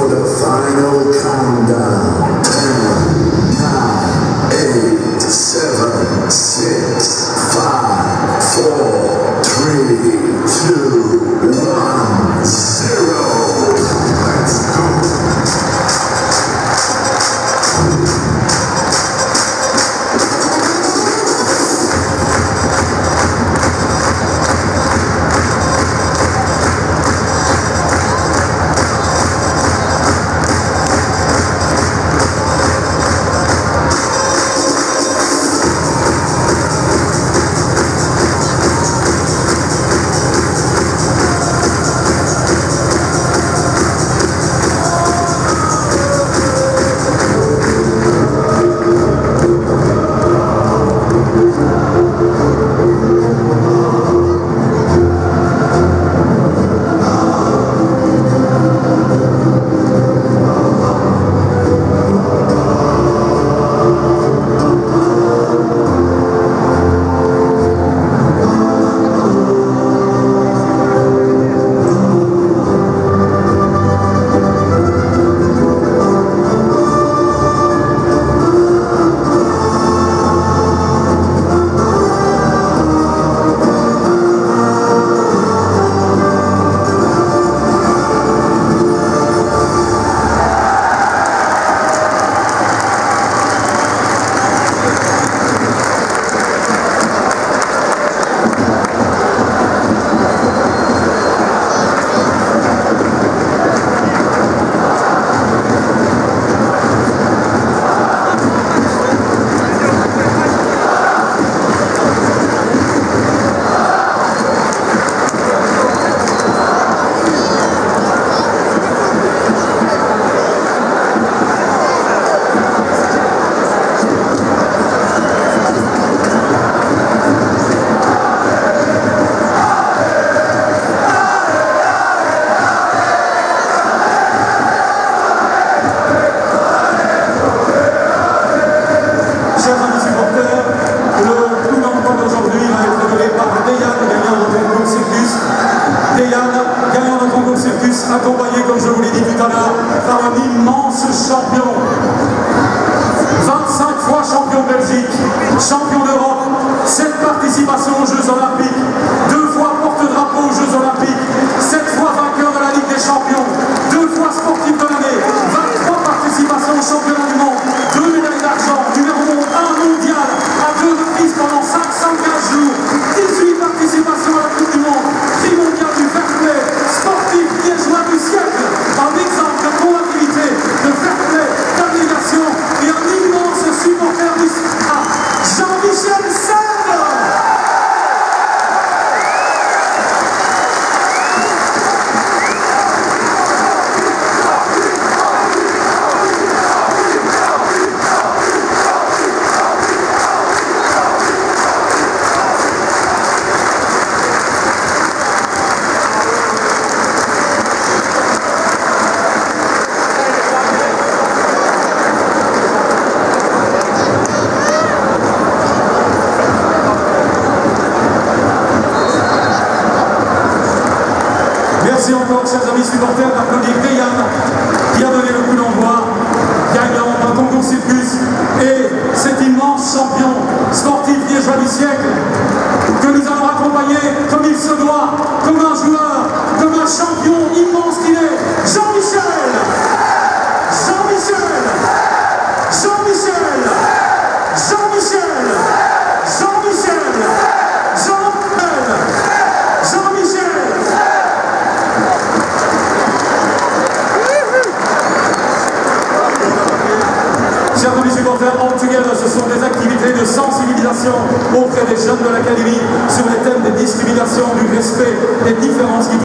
for the final count. Un immense champion. 25 fois champion de Belgique, champion d'Europe, 7 participations aux Jeux Olympiques, Encore, chers amis supporters, d'applaudir Deyan qui a donné le coup d'envoi, gagnant d'un concours circus et cet immense champion sportif liégeois du siècle que nous allons accompagner comme il se doit, Chers amis supporters, All Together, ce sont des activités de sensibilisation auprès des jeunes de l'Académie sur les thèmes des discriminations, du respect, des différences qui